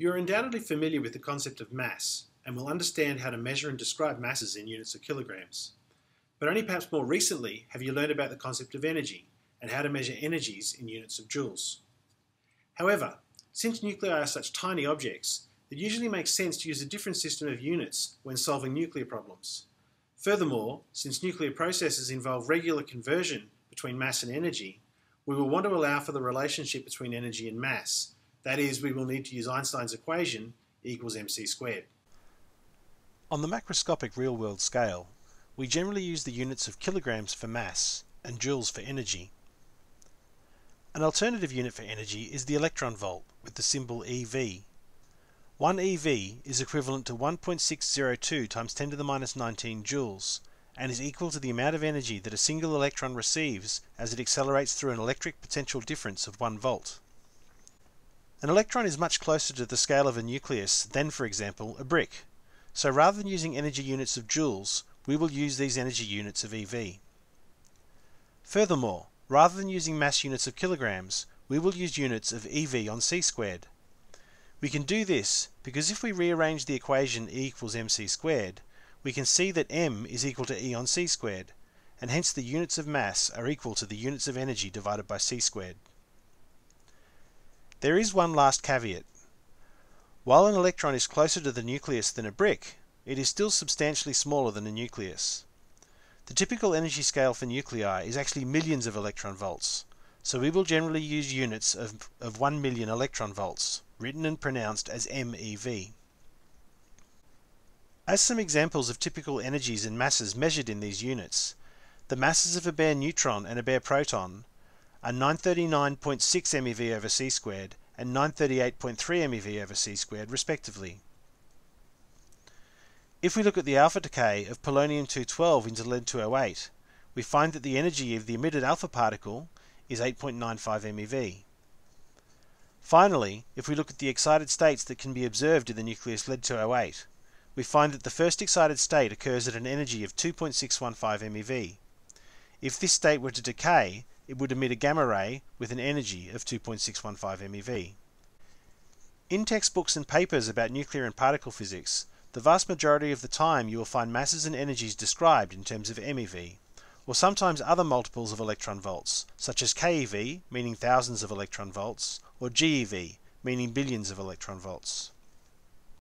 You are undoubtedly familiar with the concept of mass and will understand how to measure and describe masses in units of kilograms. But only perhaps more recently have you learned about the concept of energy and how to measure energies in units of joules. However, since nuclei are such tiny objects, it usually makes sense to use a different system of units when solving nuclear problems. Furthermore, since nuclear processes involve regular conversion between mass and energy, we will want to allow for the relationship between energy and mass. That is, we will need to use Einstein's equation, equals mc squared. On the macroscopic real-world scale, we generally use the units of kilograms for mass and joules for energy. An alternative unit for energy is the electron volt with the symbol EV. 1 EV is equivalent to 1.602 times 10 to the minus 19 joules and is equal to the amount of energy that a single electron receives as it accelerates through an electric potential difference of 1 volt. An electron is much closer to the scale of a nucleus than, for example, a brick. So rather than using energy units of joules, we will use these energy units of EV. Furthermore, Rather than using mass units of kilograms, we will use units of EV on c squared. We can do this because if we rearrange the equation E equals mc squared, we can see that m is equal to E on c squared, and hence the units of mass are equal to the units of energy divided by c squared. There is one last caveat. While an electron is closer to the nucleus than a brick, it is still substantially smaller than a nucleus. The typical energy scale for nuclei is actually millions of electron volts, so we will generally use units of, of 1 million electron volts, written and pronounced as MeV. As some examples of typical energies and masses measured in these units, the masses of a bare neutron and a bare proton are 939.6 MeV over c squared and 938.3 MeV over c squared respectively. If we look at the alpha decay of polonium-212 into lead-208, we find that the energy of the emitted alpha particle is 8.95 MeV. Finally, if we look at the excited states that can be observed in the nucleus lead-208, we find that the first excited state occurs at an energy of 2.615 MeV. If this state were to decay, it would emit a gamma ray with an energy of 2.615 MeV. In textbooks and papers about nuclear and particle physics, the vast majority of the time you will find masses and energies described in terms of MeV, or sometimes other multiples of electron volts, such as keV, meaning thousands of electron volts, or GeV, meaning billions of electron volts.